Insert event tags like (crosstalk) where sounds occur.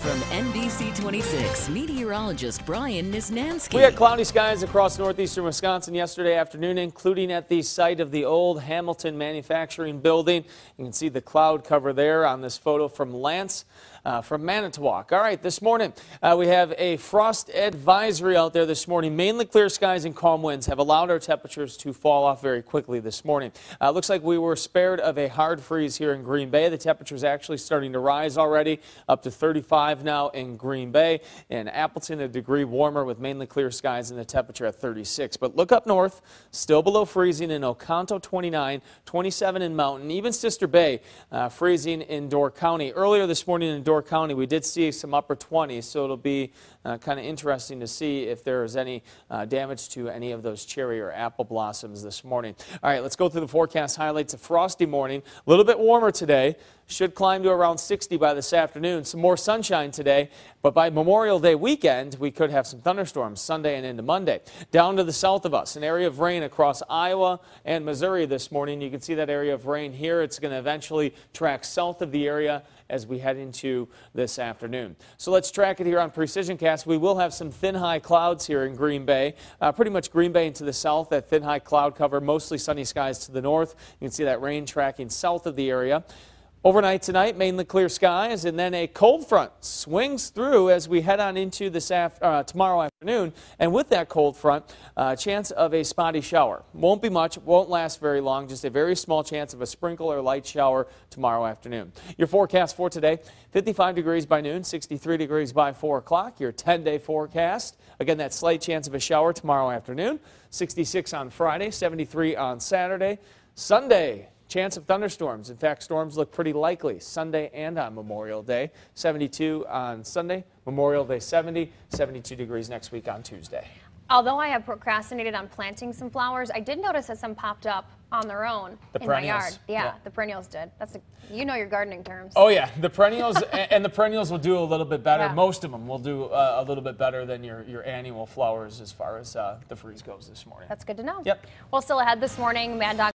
From NBC 26, meteorologist Brian Niznansky. We had cloudy skies across northeastern Wisconsin yesterday afternoon, including at the site of the old Hamilton Manufacturing Building. You can see the cloud cover there on this photo from Lance uh, from Manitowoc. All right, this morning uh, we have a frost advisory out there this morning. Mainly clear skies and calm winds have allowed our temperatures to fall off very quickly this morning. Uh, looks like we were spared of a hard freeze here in Green Bay. The temperature is actually starting to rise already, up to 35 now in Green Bay. In Appleton, a degree warmer with mainly clear skies and the temperature at 36. But look up north, still below freezing in Oconto 29, 27 in Mountain, even Sister Bay uh, freezing in Door County. Earlier this morning in Door County, we did see some upper 20s, so it'll be uh, kind of interesting to see if there is any uh, damage to any of those cherry or apple blossoms this morning. All right, let's go through the forecast highlights. A frosty morning, a little bit warmer today. Should climb to around 60 by this afternoon. Some more sunshine today, but by Memorial Day weekend, we could have some thunderstorms Sunday and into Monday. Down to the south of us, an area of rain across Iowa and Missouri this morning. You can see that area of rain here. It's going to eventually track south of the area as we head into this afternoon. So let's track it here on Precision Cast. We will have some thin high clouds here in Green Bay, uh, pretty much Green Bay into the south, that thin high cloud cover, mostly sunny skies to the north. You can see that rain tracking south of the area. Overnight tonight, mainly clear skies, and then a cold front swings through as we head on into this uh, tomorrow afternoon. And with that cold front, uh, chance of a spotty shower. Won't be much, won't last very long, just a very small chance of a sprinkle or light shower tomorrow afternoon. Your forecast for today 55 degrees by noon, 63 degrees by 4 o'clock. Your 10 day forecast. Again, that slight chance of a shower tomorrow afternoon, 66 on Friday, 73 on Saturday. Sunday, Chance of thunderstorms. In fact, storms look pretty likely Sunday and on Memorial Day. 72 on Sunday, Memorial Day 70, 72 degrees next week on Tuesday. Although I have procrastinated on planting some flowers, I did notice that some popped up on their own the in my perennials. yard. Yeah, yeah, the perennials did. That's a, you know your gardening terms. Oh yeah, the perennials (laughs) and the perennials will do a little bit better. Yeah. Most of them will do uh, a little bit better than your your annual flowers as far as uh, the freeze goes this morning. That's good to know. Yep. Well, still ahead this morning, Mad Dog.